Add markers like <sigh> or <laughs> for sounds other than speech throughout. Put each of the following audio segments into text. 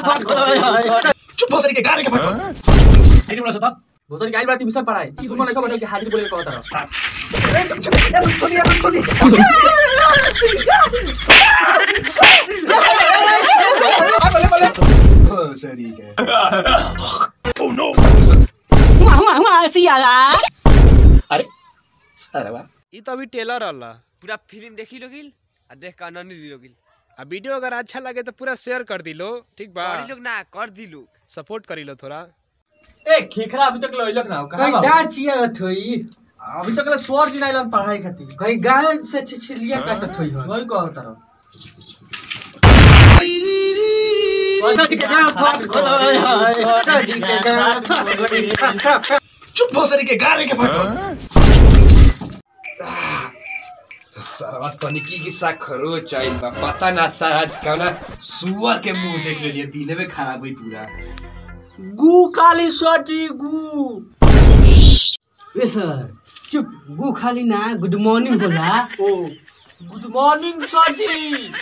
चुप भोसरी के के फटो बोला था भोसरी ट्यूशन स्कूल में लइका बैठल के हाजिरी बोले के कहत रह भोसरी के हुआ हुआ हुआ सियाला अरे सरवा ई तो अभी टेलर पूरा फ़िल्म देखी लोगिल? आ देख के आनंद ली लोगिल। आ वीडियो अगर अच्छा लगे तो पूरा शेयर कर दिलो ठीक बा? बड़ी लोग ना कर दी लोग सपोर्ट करी लो थोड़ा। ए खेखरा अभी तक लइलक ना कहीं दा चिया थई अभी तक ले स्वर दिन आइलन पढ़ाई खातिर। कहीं गाय से छिछलिया काटत थई वही कहत रह चुप भोसरी के गारे के फटो सरवा तनिकी की सा खरो चाहिए बा। पता ना सारा कौना सुअर के मुँह देख लेलिए दिने में खराब हुई पूरा। गु कालेश्वर जी गु। ए सर चुप गु खाली ना गुड मॉर्निंग होला ओ। गुड मॉर्निंग सर जी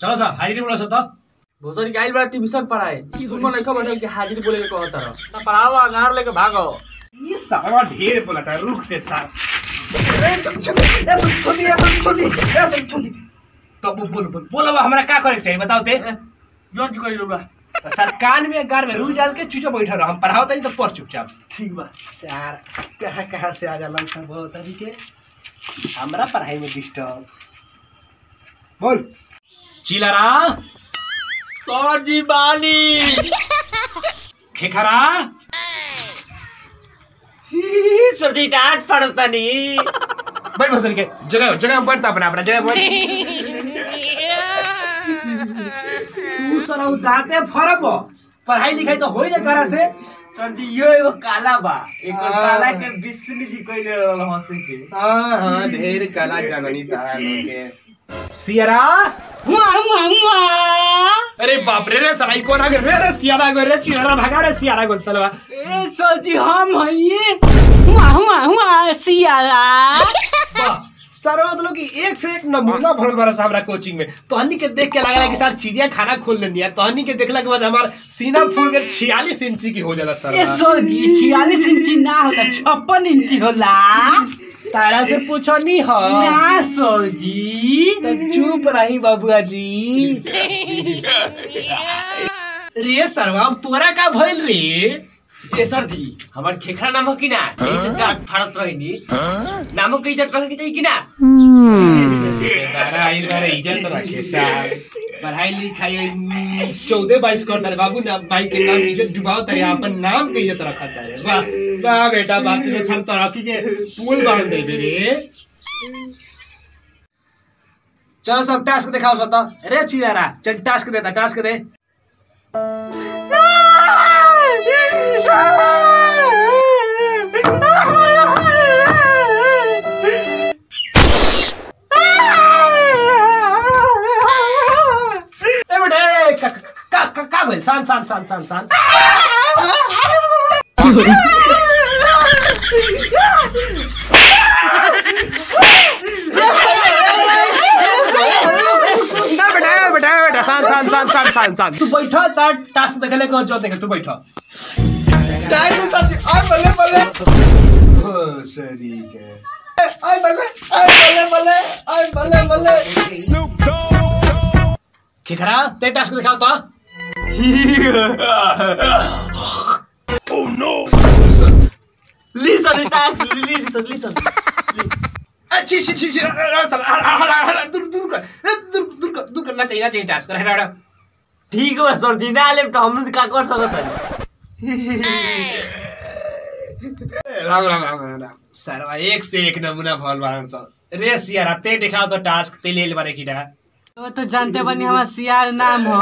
चलो सर हाजिरी बोला था भोसरी के आइल बा ट्यूशन पढ़ाई स्कूल में लइका बैठल के हाजिरी बोले के कहत रह ना पढ़ावा गाड़ लेके भागो। ये सारा ढेर बोला था रुक दे सर तो बोल बोल बोल बोलो हमरा का करे चाहिए बताओ ते जॉन कइलो बा तो सर कान में गार में रुई डाल के चुचो बैठा रहो हम पढ़ाओ तनी तो पढ़ चुपचाप ठीक बा सर कहाँ कहाँ से आ जाला सर बहुत सारी के हमरा पढ़ाई में डिस्टर्ब बोल चिलरा सर जी बानी। <laughs> खेखरा <laughs> सर डांट पड़ता नहीं बैठ बसल के जगह जगह बैठता अपना अपना जगह बैठ तू सर दाते फरब पढ़ाई लिखाई तो होई ना करा से। सर जी यो एगो काला बा। एक हाँ। काला के विष्णु जी कइले रहल हंसे के हाँ हाँ ढेर कला जननी तारा लोग के सियरा? हुआ हुआ हुआ। अरे बाप रे रे सलाई कोन आ गए? रे रे सियारा गए रे चिलरा भागा रे सियारा गोल सलवा ए सर जी हम हई हुआ हुआ हुआ सियाला वाह <laughs> सर मतलब कि एक से एक नमूना भरल बारा सा हमरा कोचिंग में। तहनी के देख के लागला कि सर चिड़िया खाना खोल लेनी है। तहनी के देखला के बाद हमार सीना फूल के 46 इंची की हो जाला सर छियालीस इंची ना होला छप्पन इंची होला। तारा से पूछो नहीं हो। ना सर जी तो चुप रही बाबुआ जी <laughs> रे सरवा तोरा का भइल रे? ए सर जी हमार खेखरा नाम हो कि ना? ऐसे डांट फाड़त रहिनी। नामो के इज़्ज़त रखे के चाहिए कि ना आइल बारह इज़्ज़त रखे सर पढ़ाई लिखाई चौदह बाईस करता है बाबू ना भाई के नाम इज़्ज़त डुबाओ तारे अपन नाम के इज़्ज़त रखा तारे वाह वाह बेटा बात तो सर तरक्की के पुल बाँध दे रे चलो सब टास्क दिखाओ सता रे चिलारा चल टास्क देता टास्क दे। शान शान शान शान शान बेटा बेटा बेटा शान शान शान शान शान तू टास्क खिखरा ते दिखाओ तो। लिसन टाक्स लिसन लिसन अच्छी अच्छी अच्छी अच्छी, दूर दूर कर दूर दूर कर दूर करना चाहिए ना चाहिए टास्क ठीक बा सर ना तो हम का कर सकत हनी राम राम राम राम राम। सरवा एक से एक नमूना भल बारन सब रे सियारा ते दिखाओ तो टास्क ते लेल बारे किडा वो तो तो जानते बनी हमार सियाल नाम हो।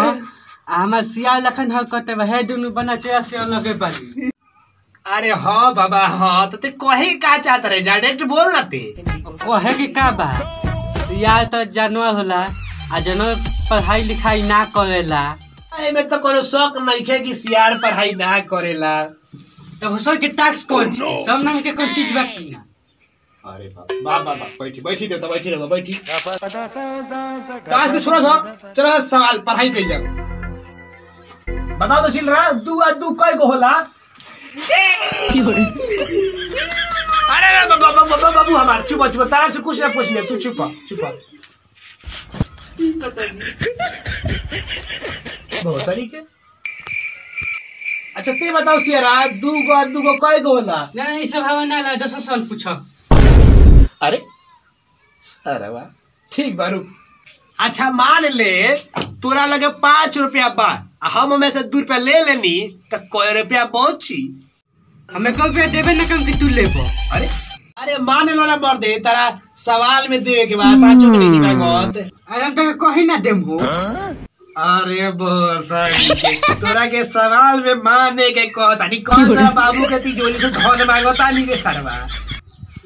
हमार सियाल लखन हल करते बा। हे दुनु बना चाहिए से लगे पाली अरे हाँ बाबा हाँ तो ते कहे का चाहत रहे? डायरेक्ट बोल ना ते। कहे के का बा? सियाल तो जानवर होला आ जानवर पढ़ाई लिखाई ना करेला। एमे तो कोनो शौक नइखे कि सियार पढ़ाई ना करेला तो हुसर के टाक्स कौन चीज़ सब नाम के कौन चीज़ बा की अरे बाप बाप बाप बैठी बैठी दे तो बैठी रहो बैठी। टास्क छोड़ा सा चलो सवाल पढ़ाई पे जाओ बताओ तो चिल रहा दू आ दू कई गो होला। अरे बाबा बाबा बाबू हमार चुप चुप तारा से कुछ ना पूछ ले तू चुप चुप बहुत सारी के अच्छा ते बताओ सियरा दू गो दू गो कई गो होला? ना ई सब हवा ना ला दस साल पूछो। अरे सरवा ठीक बारू अच्छा मान ले तोरा लगे पाँच रुपया बा हम हमें से दू रुपया ले लेनी तो कोई रुपया बची। हमें कब रुपया देबे ना कम कि तू लेबो? अरे। अरे मान लो ना मर दे तारा सवाल में देवे के बाद साचो के नहीं मांगत अरे हम तो कहीं ना देम। हो? अरे बोसरी के तोरा के सवाल में माने के कहता नहीं कौन तेरा बाबू के तिजोरी से धन माँगता नहीं रे सरवा।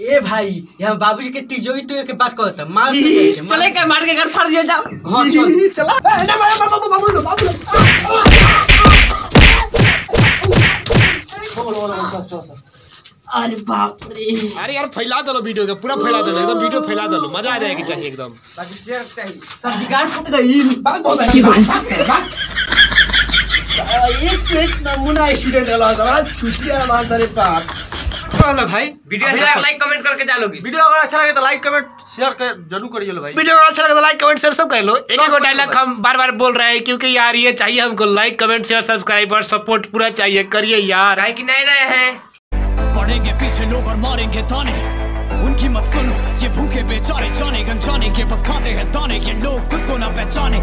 ए भाई यहाँ बाबूजी के तिजोरी तो के बात करता मार से चले के मार के घर फट दिया जाओ। हाँ चल। चला। ए, ना, बाबू बाबू बाबू बाबू अरे बाप रे अरे यार फैला दलो वीडियो के पूरा फैला दलो एकदम वीडियो फैला दलो मज़ा आ जाएगी चाहिए एकदम। सब बिगाड़ फट गई। बात बहुत अच्छी बात बात एक से एक नमूना स्टूडेंट मान सारे बाप भाई वीडियो अच्छा लाइक कमेंट करके जा लोगी वीडियो अगर अच्छा लगे तो लाइक कमेंट शेयर कर ज़रूर करिए भाई। वीडियो को अच्छा लगा तो लाइक कमेंट शेयर सब कर लो। एक एक डायलॉग हम बार बार बोल रहे हैं क्योंकि यार ये चाहिए हमको लाइक कमेंट शेयर सब्सक्राइब और सपोर्ट पूरा चाहिए। करिए यार। काहे कि नए नए हैं। पढ़ेंगे पीछे लोग और मारेंगे ताने उनकी मत सुनो, ये भूखे बेचारे जाने गंजाने के बस खाते हैं ताने के लोग खुद को ना पहचाने।